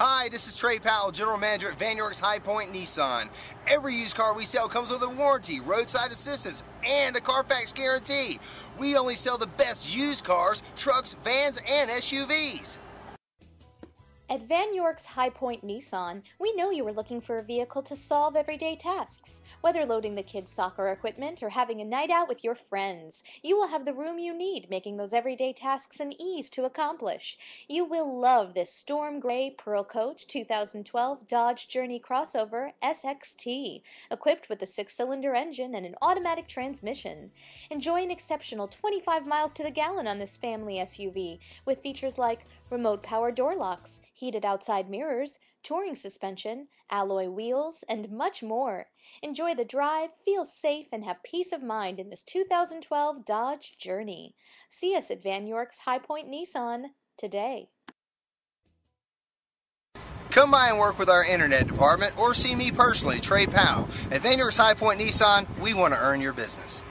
Hi, this is Trey Powell, General Manager at Vann York's High Point Nissan. Every used car we sell comes with a warranty, roadside assistance, and a Carfax guarantee. We only sell the best used cars, trucks, vans, and SUVs. At Vann York's High Point Nissan, we know you are looking for a vehicle to solve everyday tasks. Whether loading the kids' soccer equipment or having a night out with your friends, you will have the room you need, making those everyday tasks an ease to accomplish. You will love this Storm Gray Pearl Coat 2012 Dodge Journey Crossover SXT, equipped with a six cylinder engine and an automatic transmission. Enjoy an exceptional 25 miles to the gallon on this family SUV, with features like remote power door locks heated outside mirrors, touring suspension, alloy wheels, and much more. Enjoy the drive, feel safe, and have peace of mind in this 2012 Dodge Journey. See us at Vann York's High Point Nissan today. Come by and work with our internet department or see me personally, Trey Powell. At Vann York's High Point Nissan, we want to earn your business.